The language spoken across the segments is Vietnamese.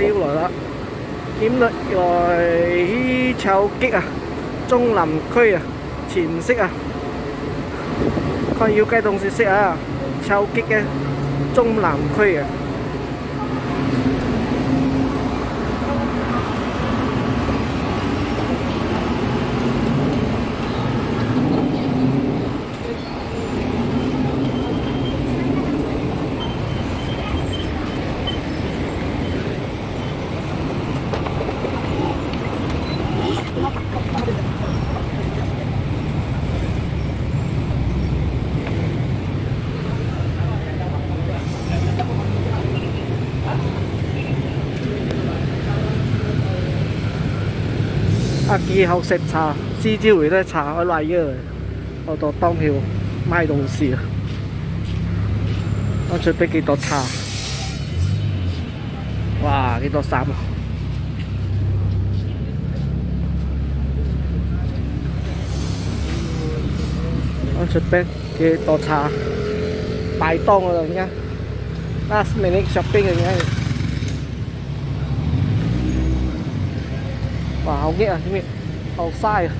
要来啦，点落来去筹击啊，中南区啊，前色啊，看要计东西识啊，秋击嘅中南区啊。啊，几好食茶，狮子会咧茶开嚟嘅，我度当票卖东西啊！我准备几多茶？哇，几多衫啊！我准备几多茶？摆档嗰度，你看，last minute shopping 嘅，你 wow nghĩa nhưng mình outside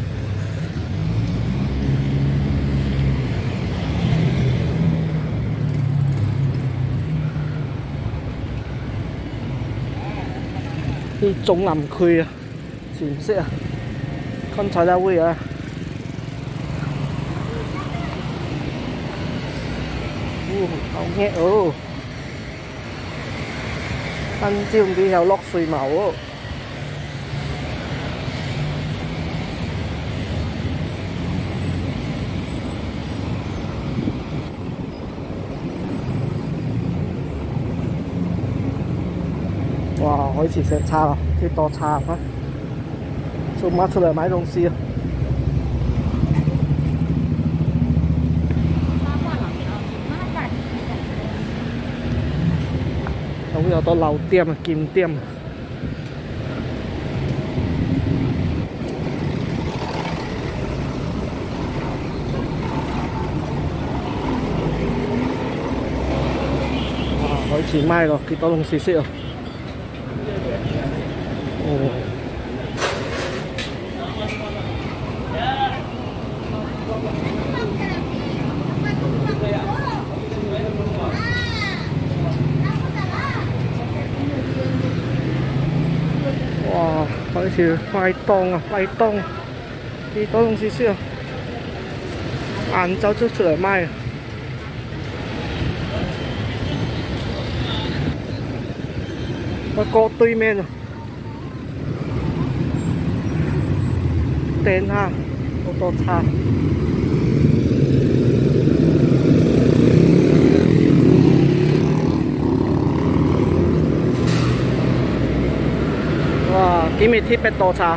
đi chống làm khuya chính sẽ con trái ra quê à? Không nghe ừ anh chim đi theo lóc suy mẫu 哦！新椒唔知有落水冇哦。哇，开始食茶啦，几多茶啊！做乜出嚟买东西啊？咁有多老店啊，金店啊！哇，开始卖咯，几多 nó chỉ khoai tông à phải tông. Thì có không gì xưa. Ăn cháu chưa sửa mai nó có tươi men rồi. Tên ha ô tô xa thiết bên tô xa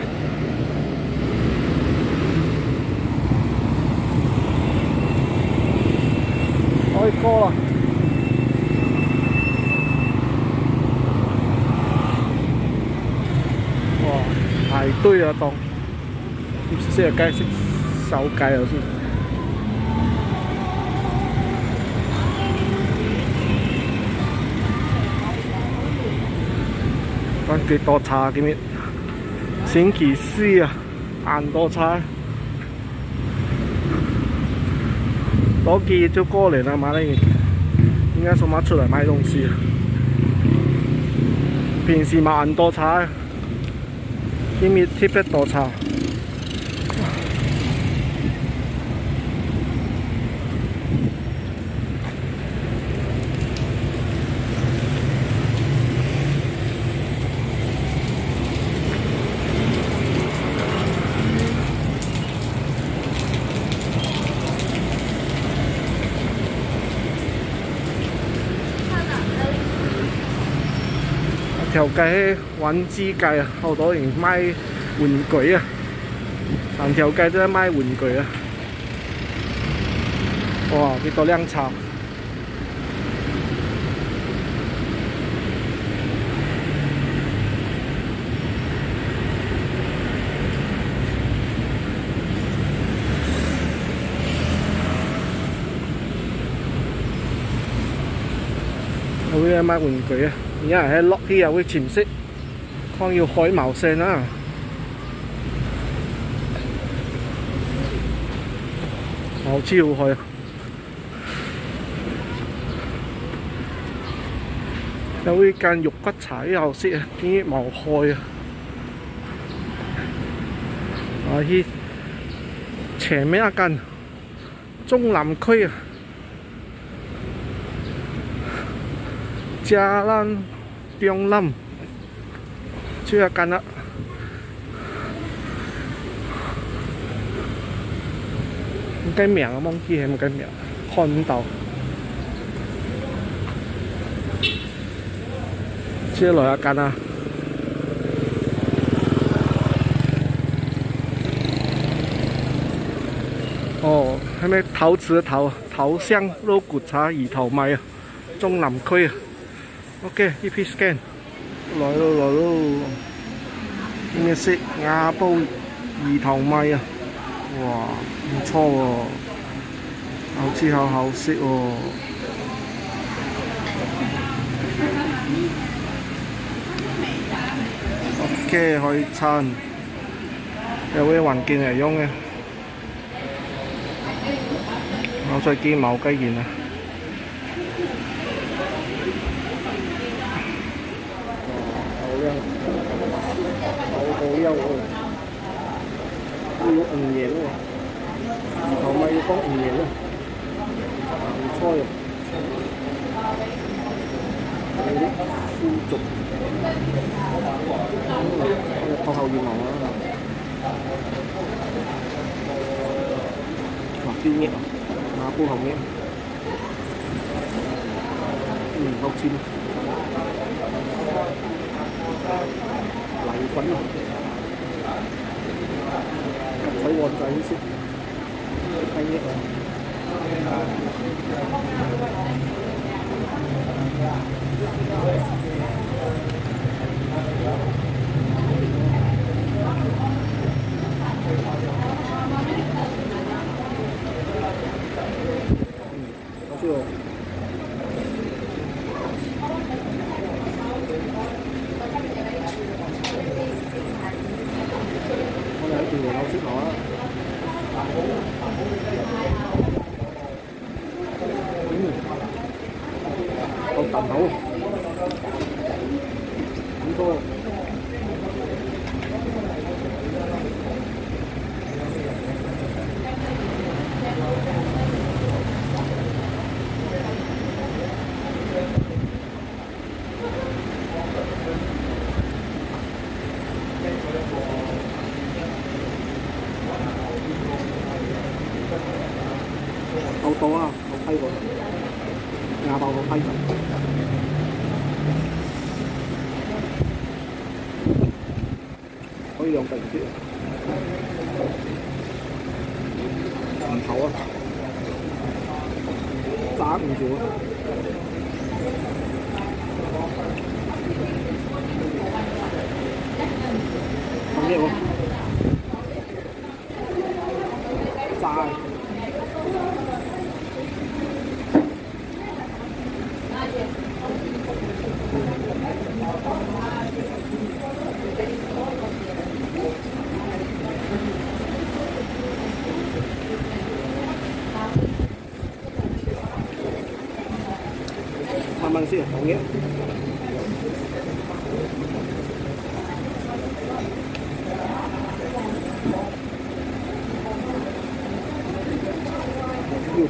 ôi cô rồi wow, hải tươi ở tông xe cây sáu cây ở con kia to thà cái miệng. 鸡又先。讲几多茶嘅咩？星期四啊，晏多茶。多几就过嚟啦，马来应该什么出来卖东西啊？平时买晏多茶，今日特别多茶。 条街玩具街啊，好多人卖玩具啊，成条街都系卖玩具啊！哇，几多辆车！会卖玩具啊！ 而家喺落去又會潛色。看要海茅線啦。我知好去！有啲間肉骨茶啲後先啊，見冇開啊！啊，依前面一間中南區啊，Jalan Tiong Lâm chưa à, cần ạ. Cái miệng nó mong kia một cái miệng, con tàu. Chưa lỗi à, cần à. Ồ hay mấy tháo chứa tháo, tháo xăng lô cụt xá ý thảo mày à. Trong làm khơi à ok EP scan 来咯来咯咩色亚煲鱼头米啊哇，唔错喎，好似好好食喎。OK，可以餐，有啲环境嚟用嘅。我再见冇鸡件啊！ Còn dâu rồi Yêu ủng nhiệt rồi Còn mấy có ủng nhiệt rồi Thôi Không hầu gì màu đó Mặc tiêu nhẹ Nó cô hồng em Mình bóc 粉啊！睇旺仔先，睇嘢啊！ đấy thì nó sẽ có không tầm đâu. Chúng tôi 係唔，唔好啊，打唔住啊，有樣喎。nghĩa.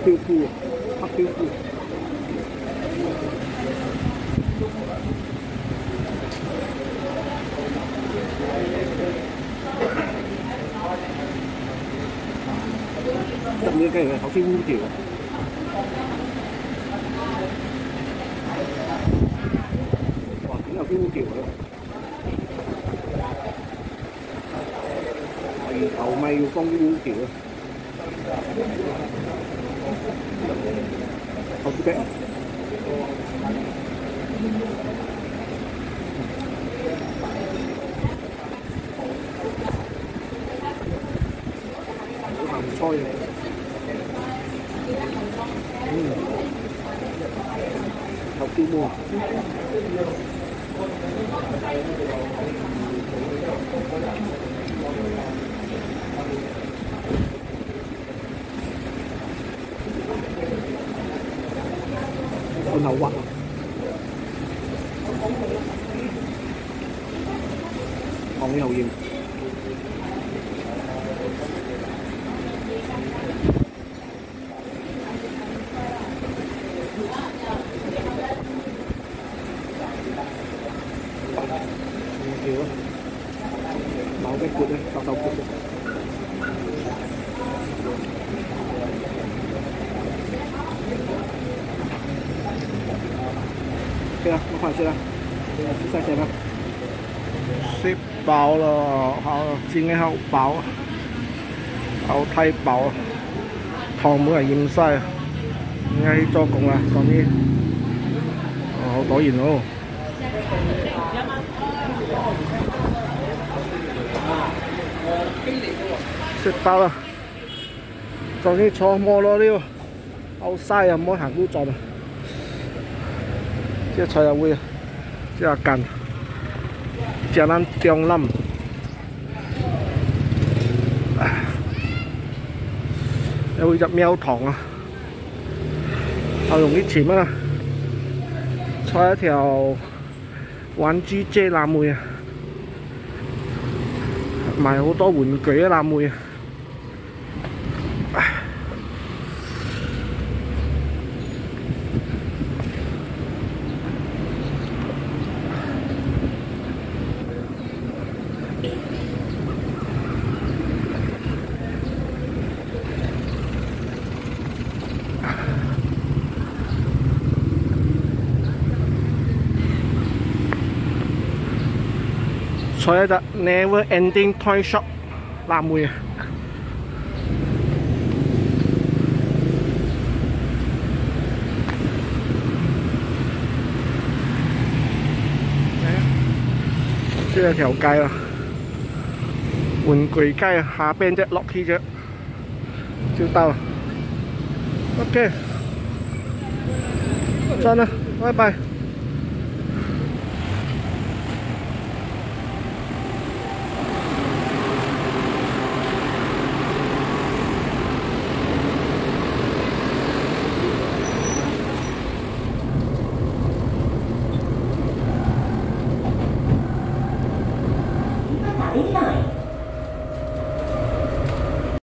Tiêu cua hoặc tiêu cua tập như cái này học sinh ngu tiểu kiểu không kém hầm sôi học quy mô Thank you. 嘅，嗯，头条喎。 罐头核 hỏi chưa chúng ta xem không ship báo là họ xin cái họ báo. Họ thay báo. Thòng mới là dìm sai à? ngay cho cùng là, còn như họ có gì nữa? Ship báo là còn như cho mua lo đi. Hậu sai là mua hàng cứu chọn rồi 啊，唔好行路转啊。即菜入会，即系近，即系咱中南，有会入庙堂啊，好容易潜啊，坐一条玩具街蓝妹啊，卖好多玩具嘅蓝妹啊。 坐喺度 Never Ending Toy Shop 蓝莓啊！呢系条街啦，玩具街啊，下边啫，落梯啫，就到啦。OK，真啦，拜拜。